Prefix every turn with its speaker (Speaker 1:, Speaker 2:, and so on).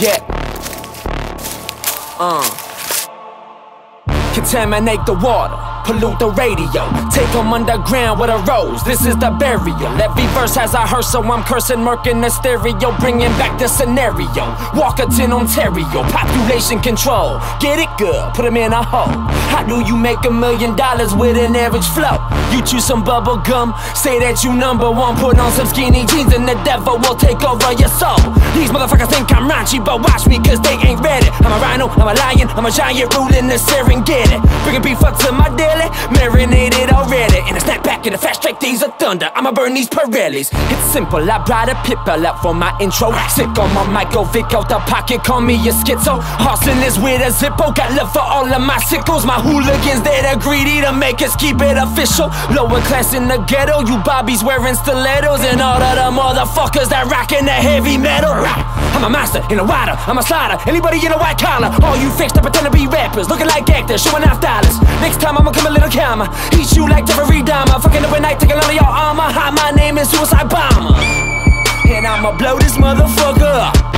Speaker 1: Yeah. Uh. Contaminate the water, pollute the radio. Take them underground with a rose. This is the burial. Every verse has a hearse, so I'm cursing, murking the stereo, bringing back the scenario. Walkerton, Ontario, population control. Get it good, put them in a hole. How do you make a million dollars with an average flow? You chew some bubble gum, say that you number one, put on some skinny jeans, and the devil will take over your soul. These motherfuckers think I'm raunchy, but watch me, cause they ain't ready. I'm a lion, I'm a giant ruling the Serengeti. Bringing beef up to my daily, marinated already. In a snapback, in a fast track, these are thunder. I'ma burn these Pirellis. It's simple, I brought a pitbull out for my intro. Sick on my mic, go Vic out the pocket, call me a schizo. Austin is with a Zippo, got love for all of my sickles. My hooligans that are greedy to make us keep it official. Lower class in the ghetto, you bobbies wearing stilettos, and all of the motherfuckers that rockin' the heavy metal. I'm a master in a rider, I'm a slider. Anybody in a white collar, all you fixed up pretend to be rappers, looking like actors, showing off dollars. Next time I'ma come a little calmer, eat you like Jeffrey Dahmer, fucking up at night, taking all of your armor. Hi, my name is Suicide Bomber, and I'ma blow this motherfucker up.